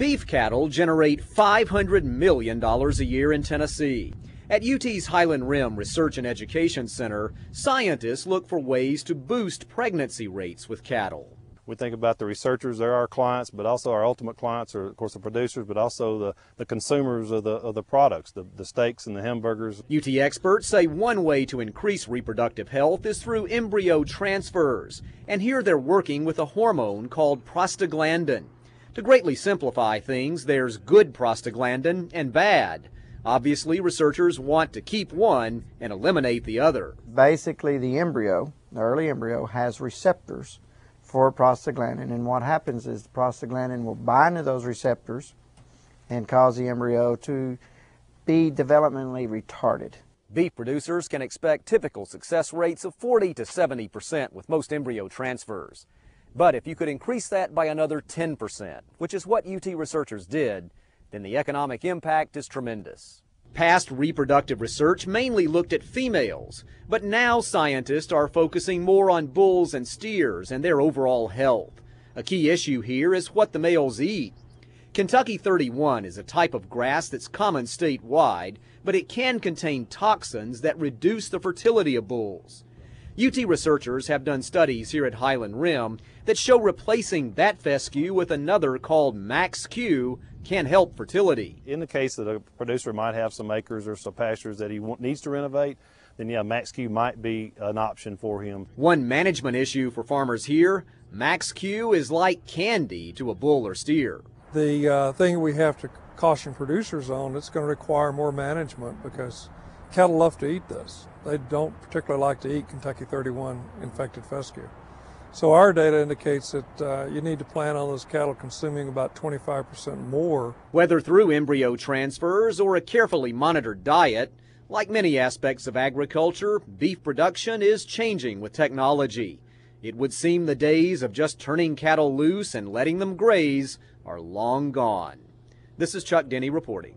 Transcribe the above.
Beef cattle generate $500 million a year in Tennessee. At UT's Highland Rim Research and Education Center, scientists look for ways to boost pregnancy rates with cattle. We think about the researchers, they're our clients, but also our ultimate clients are, of course, the producers, but also the, the consumers of the, of the products, the, the steaks and the hamburgers. UT experts say one way to increase reproductive health is through embryo transfers. And here they're working with a hormone called prostaglandin. To greatly simplify things, there's good prostaglandin and bad. Obviously, researchers want to keep one and eliminate the other. Basically, the embryo, the early embryo, has receptors for prostaglandin, and what happens is the prostaglandin will bind to those receptors and cause the embryo to be developmentally retarded. Beef producers can expect typical success rates of 40 to 70 percent with most embryo transfers. But if you could increase that by another 10%, which is what UT researchers did, then the economic impact is tremendous. Past reproductive research mainly looked at females, but now scientists are focusing more on bulls and steers and their overall health. A key issue here is what the males eat. Kentucky 31 is a type of grass that's common statewide, but it can contain toxins that reduce the fertility of bulls. UT researchers have done studies here at Highland Rim that show replacing that fescue with another called Max-Q can help fertility. In the case that a producer might have some acres or some pastures that he needs to renovate, then yeah, Max-Q might be an option for him. One management issue for farmers here, Max-Q is like candy to a bull or steer. The uh, thing we have to caution producers on, it's going to require more management because cattle love to eat this. They don't particularly like to eat Kentucky 31 infected fescue. So our data indicates that uh, you need to plan on those cattle consuming about 25% more. Whether through embryo transfers or a carefully monitored diet, like many aspects of agriculture, beef production is changing with technology. It would seem the days of just turning cattle loose and letting them graze are long gone. This is Chuck Denney reporting.